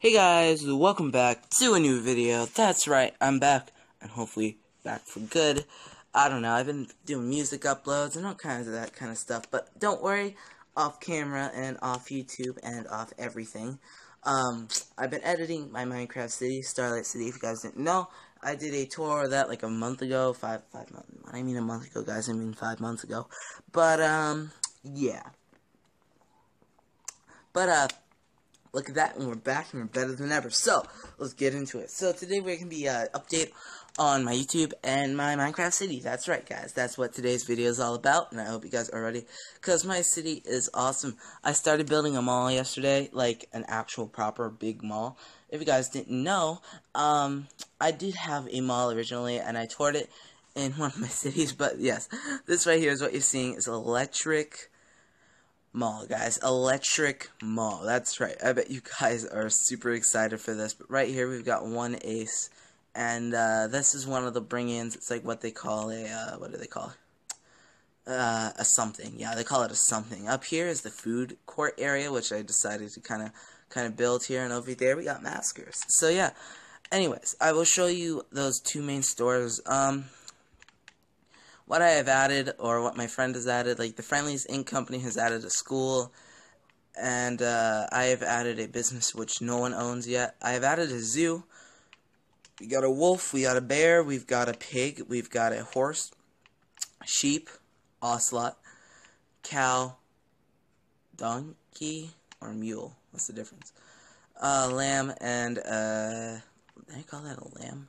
Hey guys, welcome back to a new video. That's right, I'm back, and hopefully back for good. I don't know, I've been doing music uploads and all kinds of that kind of stuff, but don't worry, off camera and off YouTube and off everything. Um, I've been editing my Minecraft City, Starlight City, if you guys didn't know. I did a tour of that like a month ago, five, five months, I mean a month ago, guys, I mean five months ago. But, um, yeah. But, uh, Look at that, and we're back, and we're better than ever. So, let's get into it. So, today we're going to be uh, update on my YouTube and my Minecraft city. That's right, guys. That's what today's video is all about, and I hope you guys are ready, because my city is awesome. I started building a mall yesterday, like an actual proper big mall. If you guys didn't know, um, I did have a mall originally, and I toured it in one of my cities, but yes, this right here is what you're seeing is electric Mall, guys. Electric Mall. That's right. I bet you guys are super excited for this. But right here, we've got one ace. And uh, this is one of the bring-ins. It's like what they call a, uh, what do they call? Uh, a something. Yeah, they call it a something. Up here is the food court area, which I decided to kind of kind of build here. And over there, we got maskers. So, yeah. Anyways, I will show you those two main stores. Um, what I have added or what my friend has added. Like the Friendlies Ink Company has added a school, and uh, I have added a business which no one owns yet. I have added a zoo. We got a wolf, we got a bear, we've got a pig, we've got a horse, sheep, ocelot, cow, donkey, or mule. What's the difference? Uh, lamb and, uh, I call that a lamb?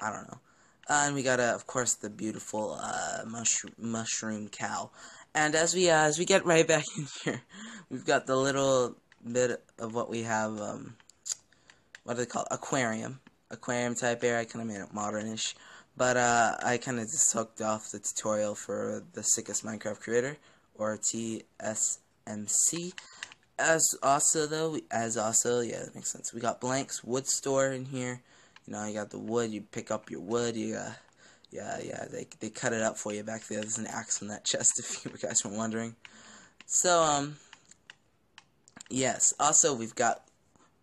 I don't know. Uh, and we got, uh, of course, the beautiful uh, mushroom, mushroom cow. And as we uh, as we get right back in here, we've got the little bit of what we have. Um, what do they call it? aquarium? Aquarium type area. I kind of made it modernish, but uh, I kind of just hooked off the tutorial for the sickest Minecraft creator or TSMC. As also though, as also yeah, that makes sense. We got blanks wood store in here. You know, you got the wood, you pick up your wood, you uh, yeah, yeah, they, they cut it up for you back there. There's an axe in that chest if you guys were wondering. So, um, yes, also we've got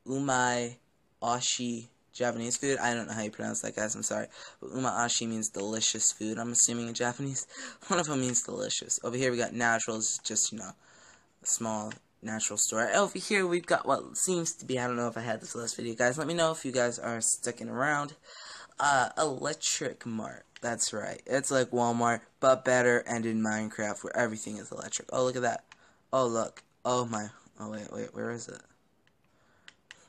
umai ashi Japanese food. I don't know how you pronounce that, guys. I'm sorry. But umaashi means delicious food, I'm assuming in Japanese. One of them means delicious. Over here we got naturals, just, you know, small natural store. Over here, we've got what seems to be, I don't know if I had this last video, guys. Let me know if you guys are sticking around. Uh, Electric Mart. That's right. It's like Walmart, but better and in Minecraft where everything is electric. Oh, look at that. Oh, look. Oh, my. Oh, wait, wait. Where is it?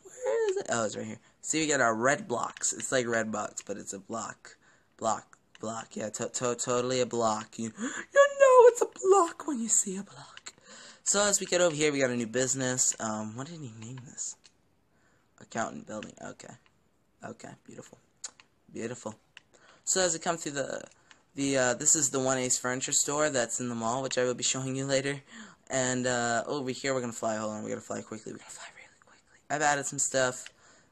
Where is it? Oh, it's right here. See, we got our red blocks. It's like red box, but it's a block. Block. Block. Yeah, to to totally a block. You, you know it's a block when you see a block. So as we get over here, we got a new business. Um, what did he name this? Accountant building. Okay. Okay, beautiful. Beautiful. So as we come through the, the, uh, this is the One Ace Furniture Store that's in the mall, which I will be showing you later. And, uh, over here, we're gonna fly, hold on, we're gonna fly quickly, we're gonna fly really quickly. I've added some stuff,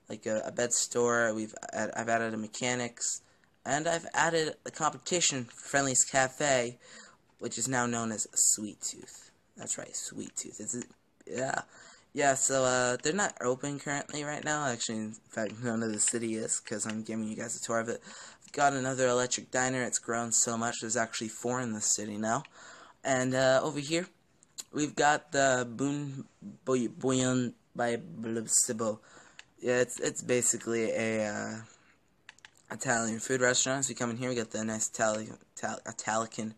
like a, a bed store, we've, I've added a mechanics, and I've added a competition Friendly's Cafe, which is now known as Sweet Tooth. That's right, Sweet Tooth. It's yeah, yeah. So uh, they're not open currently right now. Actually, in fact, none of the city is because I'm giving you guys a tour of it. I've got another electric diner. It's grown so much. There's actually four in the city now. And uh, over here, we've got the Boon Bouillon by Blubsibo. Yeah, it's it's basically a uh, Italian food restaurant. So we come in here, we got the nice Italian Italian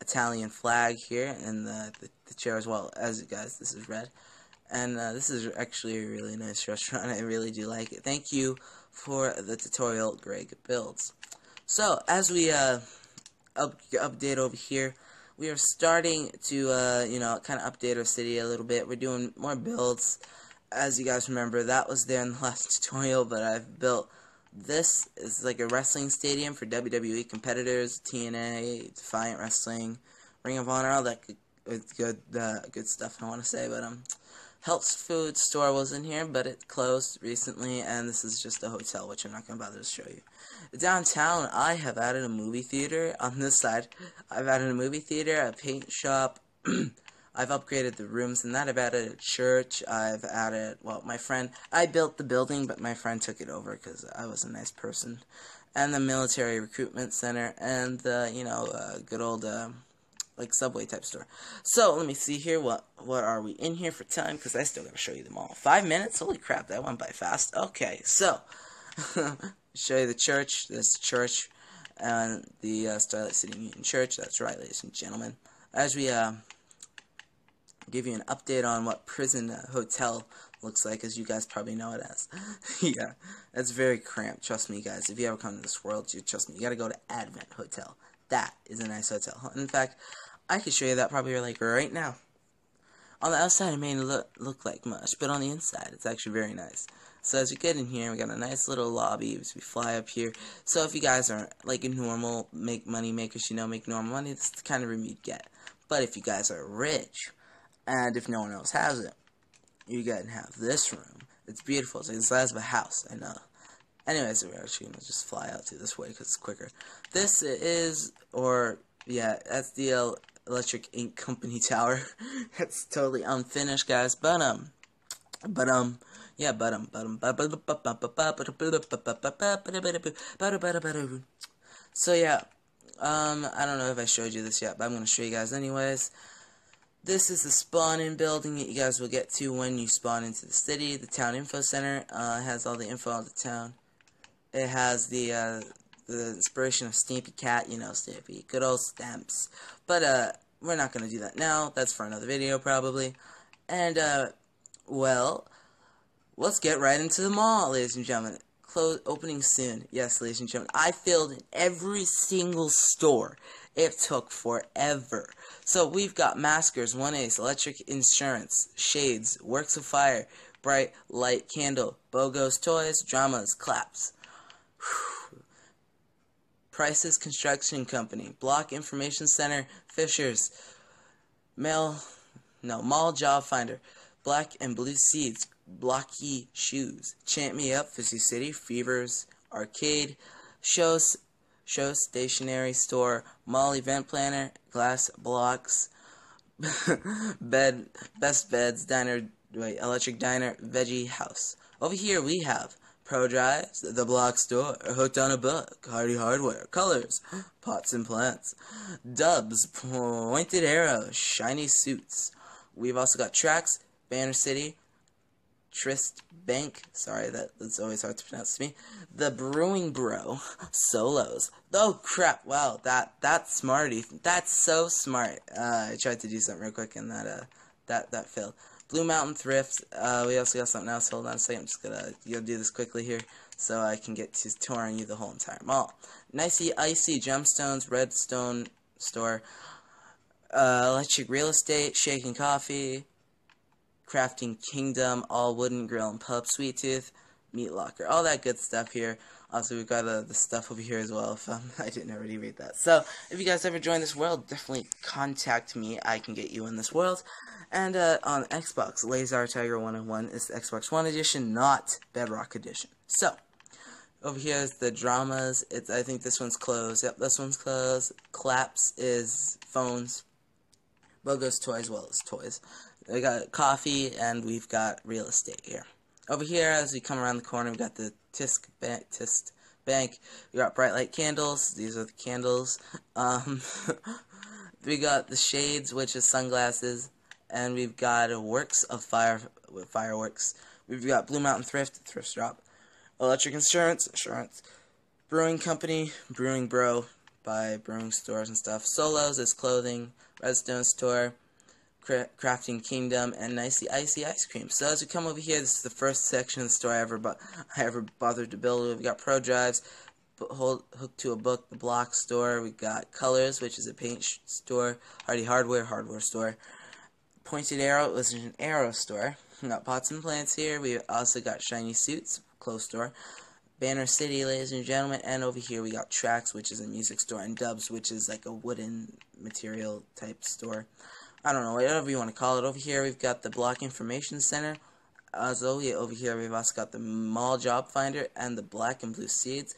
Italian flag here and the, the, the chair as well. As you guys, this is red. And uh, this is actually a really nice restaurant. I really do like it. Thank you for the tutorial, Greg Builds. So, as we uh, up, update over here, we are starting to, uh, you know, kind of update our city a little bit. We're doing more builds. As you guys remember, that was there in the last tutorial, but I've built this is like a wrestling stadium for WWE competitors, TNA, Defiant Wrestling, Ring of Honor, all that good, good, uh, good stuff I want to say. But um, Health Food Store was in here, but it closed recently, and this is just a hotel, which I'm not gonna bother to show you. Downtown, I have added a movie theater on this side. I've added a movie theater, a paint shop, I've upgraded the rooms and that. I've added a church. I've added, well, my friend, I built the building, but my friend took it over because I was a nice person. And the military recruitment center and the, you know, uh, good old, uh, like subway type store. So let me see here. What what are we in here for time? Because I still gotta show you them all. Five minutes. Holy crap, that went by fast. Okay, so show you the church. This church and the uh, Starlight City Union Church. That's right, ladies and gentlemen. As we uh, give you an update on what prison uh, hotel looks like, as you guys probably know it as. yeah, that's very cramped. Trust me, guys. If you ever come to this world, you trust me. You gotta go to Advent Hotel. That is a nice hotel. In fact, I could show you that probably like right now. On the outside, it may look look like much, but on the inside, it's actually very nice. So as we get in here, we got a nice little lobby as we fly up here. So if you guys are like a normal make money makers, you know, make normal money, this is the kind of room you'd get. But if you guys are rich, and if no one else has it, you gotta have this room. It's beautiful. It's like the size of a house. I know. Anyways, we're actually gonna just fly out to this way because it's quicker. This is, or yeah, that's the Electric Ink Company Tower. it's totally unfinished, guys. But um, but um, yeah, but um, but um, but so yeah, um, I don't know if I showed you this yet, but I'm gonna show you guys anyways. This is the spawn-in building that you guys will get to when you spawn into the city. The town info center uh, has all the info on the town. It has the uh, the inspiration of Stampy Cat, you know, Stampy, good old stamps. But uh, we're not gonna do that now. That's for another video probably. And uh, well, let's get right into the mall, ladies and gentlemen. Close opening soon. Yes, ladies and gentlemen. I filled in every single store. It took forever. So we've got Maskers, One Ace, Electric Insurance, Shades, Works of Fire, Bright Light Candle, Bogos Toys, Dramas, Claps. Prices Construction Company, Block Information Center, Fishers, Mail, no, Mall Job Finder, Black and Blue Seeds, Blocky Shoes, Chant Me Up, Fizzy City, Fevers, Arcade, Shows, Show Stationery Store, Mall Event Planner, Glass Blocks, Bed, Best Beds, Diner, wait, Electric Diner, Veggie House. Over here we have Pro Drives, The Block Store, Hooked on a Book, Hardy Hardware, Colors, Pots and Plants, Dubs, Pointed Arrow, Shiny Suits. We've also got Tracks, Banner City, Trist Bank. Sorry, that, that's always hard to pronounce to me. The Brewing Bro solos. Oh crap! Wow, that that's smarty. That's so smart. Uh, I tried to do something real quick and that uh that that failed. Blue Mountain Thrift. Uh, we also got something else. Hold on a second. I'm just gonna gonna do this quickly here so I can get to touring you the whole entire mall. Nicey Icy Gemstones Redstone Store. Uh, electric Real Estate, Shaking Coffee, Crafting Kingdom, All Wooden Grill and Pub, Sweet Tooth, Meat Locker, all that good stuff here. Also, we've got uh, the stuff over here as well, if um, I didn't already read that. So, if you guys ever join this world, definitely contact me. I can get you in this world. And uh, on Xbox, Laser Tiger 101 is the Xbox One edition, not Bedrock edition. So, over here is the dramas. It's I think this one's closed. Yep, this one's closed. Claps is phones. Bogos toys, well as toys. We got coffee and we've got real estate here. Over here, as we come around the corner, we got the Tisk Bank. Tisk Bank. We got bright light candles. These are the candles. Um, we got the shades, which is sunglasses, and we've got works of fire with fireworks. We've got Blue Mountain Thrift, thrift shop, electric insurance, insurance, brewing company, brewing bro, by brewing stores and stuff. Solos is clothing, Redstone store Crafting Kingdom, and Nicey Icy Ice Cream. So as we come over here, this is the first section of the store I ever, but I ever bothered to build. We've got Pro Drives, hold, hooked to a book, the Block Store. We got Colors, which is a paint store. Hardy Hardware, hardware store. Pointed Arrow, was an arrow store. We got Pots and Plants here. We also got Shiny Suits, clothes store. Banner City, ladies and gentlemen, and over here we got Tracks, which is a music store, and Dubs, which is like a wooden material type store. I don't know, whatever you want to call it. Over here, we've got the Block Information Center. As always, over here, we've also got the Mall Job Finder and the Black and Blue Seeds.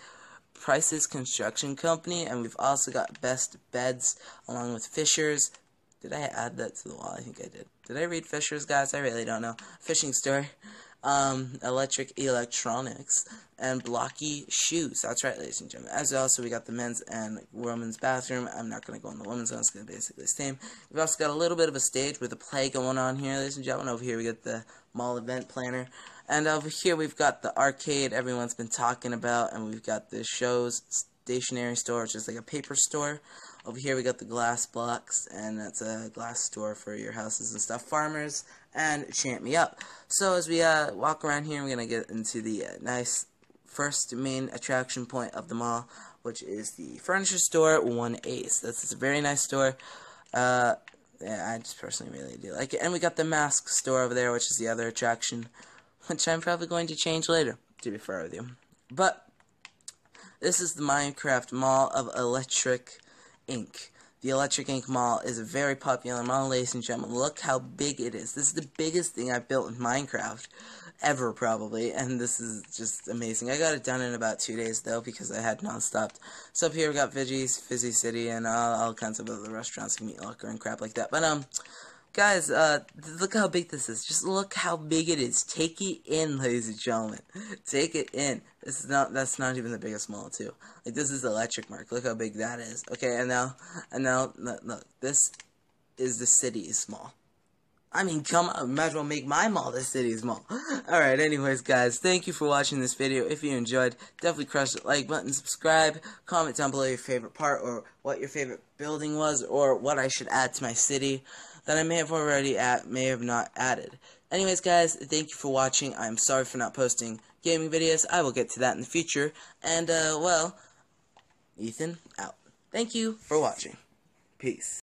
Prices Construction Company, and we've also got Best Beds along with Fishers, Did I add that to the wall? I think I did. Did I read Fisher's, guys? I really don't know. Fishing store. Um, electric electronics and blocky shoes. That's right, ladies and gentlemen. As well, so we got the men's and women's bathroom. I'm not going to go in the women's one. It's going to be basically the same. We've also got a little bit of a stage with a play going on here, ladies and gentlemen. Over here, we got the mall event planner. And over here, we've got the arcade everyone's been talking about. And we've got the shows stationery store, which is like a paper store. Over here we got the glass blocks, and that's a glass store for your houses and stuff. Farmers and Chant Me Up. So as we uh, walk around here, we're to get into the uh, nice first main attraction point of the mall, which is the furniture store, One Ace. That's a very nice store. Uh, yeah, I just personally really do like it. And we got the mask store over there, which is the other attraction, which I'm probably going to change later, to be fair with you. But this is the Minecraft Mall of Electric Ink. The Electric Ink Mall is a very popular mall, ladies and gentlemen. Look how big it is. This is the biggest thing I've built in Minecraft ever, probably, and this is just amazing. I got it done in about two days, though, because I had non-stopped. So up here we got Fizzy's, Fizzy City, and all, all kinds of other restaurants, Meat Locker, and crap like that. But, um, Guys, uh, look how big this is. Just look how big it is. Take it in, ladies and gentlemen. Take it in. This is not, that's not even the biggest mall, too. Like, this is the electric mark. Look how big that is. Okay, and now, and now, look, look this is the city's mall. I mean, come on, might as well make my mall the city's mall. Alright, anyways, guys, thank you for watching this video. If you enjoyed, definitely crush the like button, subscribe, comment down below your favorite part, or what your favorite building was, or what I should add to my city that I may have already at may have not added. Anyways, guys, thank you for watching. I'm sorry for not posting gaming videos. I will get to that in the future. And, uh, well, Ethan, out. Thank you for watching. Peace.